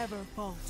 Never falter.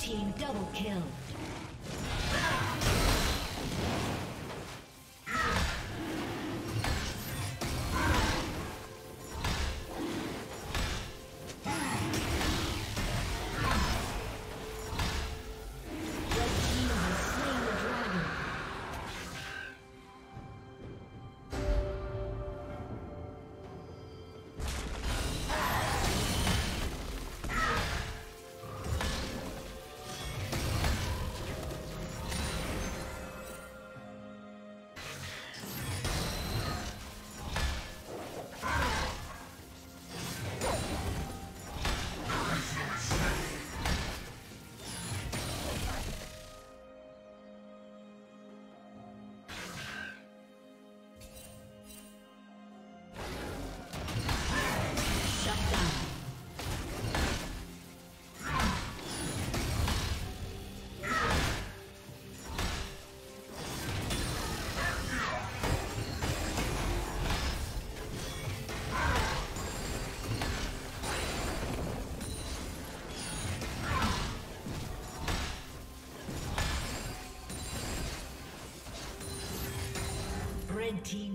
Team double kill.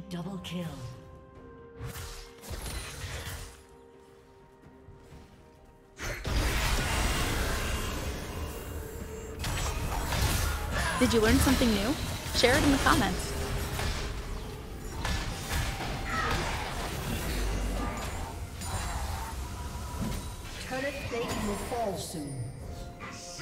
Double kill. Did you learn something new? Share it in the comments. Turret plate will fall soon. Peace.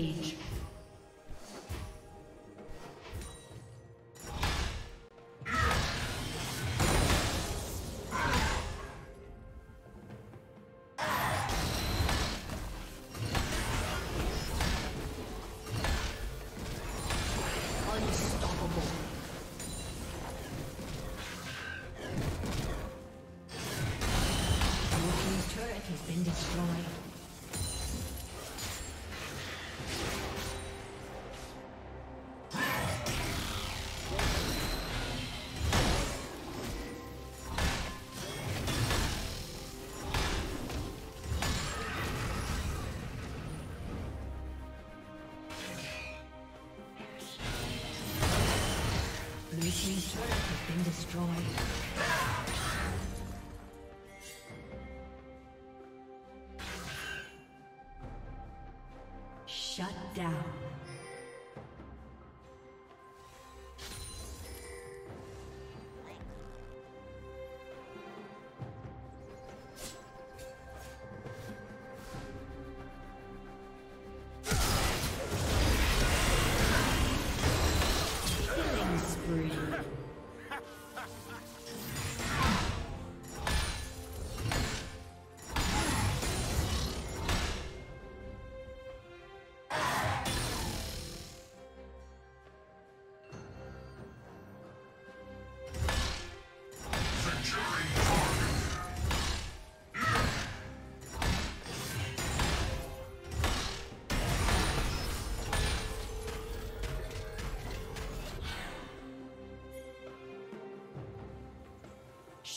Rampage. Has been destroyed.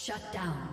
Shut down.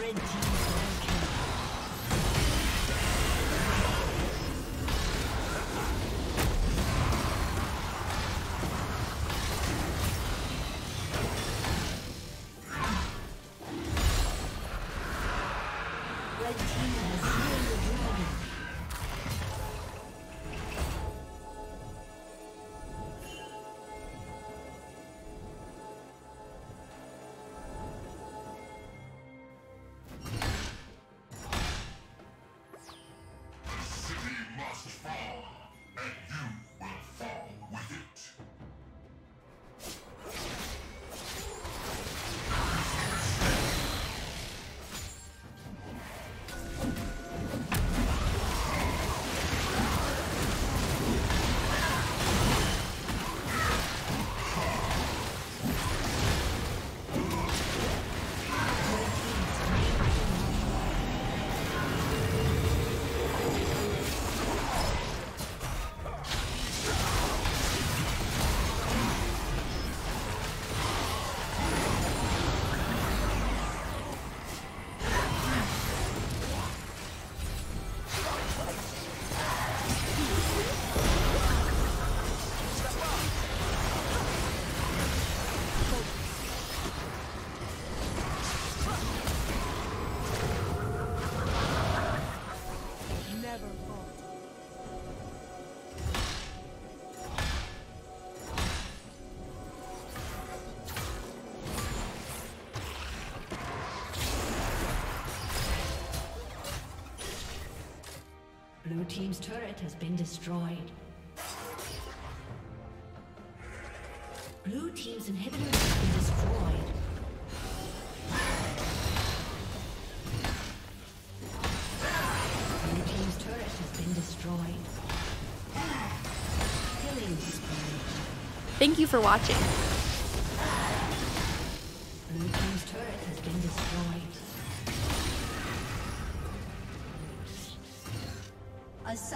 Red team Team's turret has been destroyed. Blue Team's inhibitor has been destroyed. Blue Team's turret has been destroyed. Killing spree. Thank you for watching.